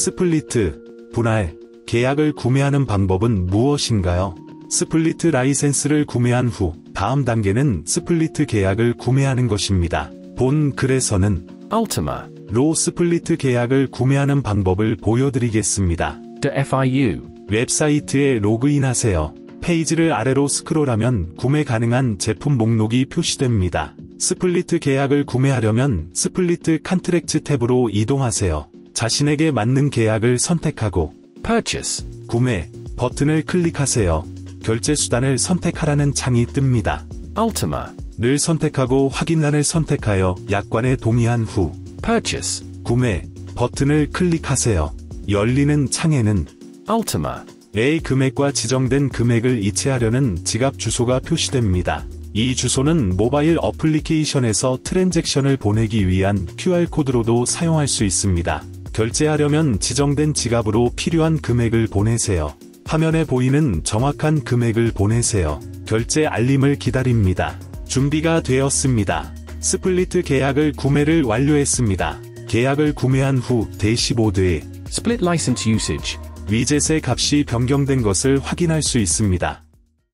Split, 분할, 계약을 구매하는 방법은 무엇인가요? Split 라이센스를 구매한 후 다음 단계는 Split 계약을 구매하는 것입니다. 본 글에서는 Ultima. 로 Split 계약을 구매하는 방법을 보여드리겠습니다. De FIU. 웹사이트에 로그인하세요. 페이지를 아래로 스크롤하면 구매 가능한 제품 목록이 표시됩니다. Split 계약을 구매하려면 Split Contract 탭으로 이동하세요. 자신에게 맞는 계약을 선택하고 Purchase. 구매 버튼을 클릭하세요. 결제 수단을 선택하라는 창이 뜹니다. Ultima. 를 선택하고 확인란을 선택하여 약관에 동의한 후 Purchase. 구매 버튼을 클릭하세요. 열리는 창에는 Ultima. A 금액과 지정된 금액을 이체하려는 지갑 주소가 표시됩니다. 이 주소는 모바일 어플리케이션에서 트랜잭션을 보내기 위한 QR코드로도 사용할 수 있습니다. 결제하려면 지정된 지갑으로 필요한 금액을 보내세요. 화면에 보이는 정확한 금액을 보내세요. 결제 알림을 기다립니다. 준비가 되었습니다. Split 계약을 구매를 완료했습니다. 계약을 구매한 후 대시보드에 Split license usage. 위젯의 값이 변경된 것을 확인할 수 있습니다.